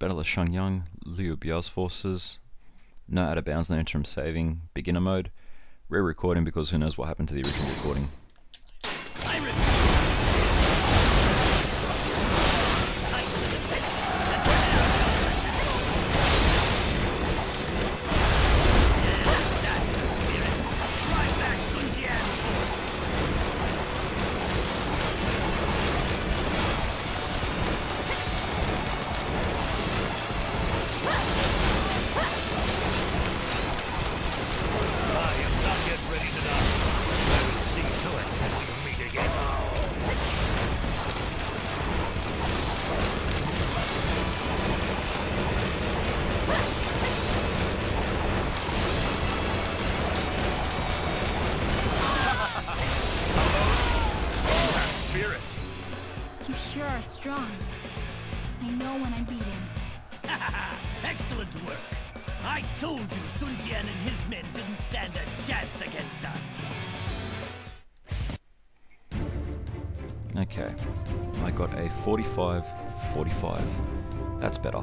Battle of Xiangyang, Liu Biao's forces. No out of bounds, no interim saving. Beginner mode. Re-recording because who knows what happened to the original recording. You sure are strong. I know when I'm beaten. Excellent work. I told you Sun Jian and his men didn't stand a chance against us. Okay, I got a 45 45. That's better.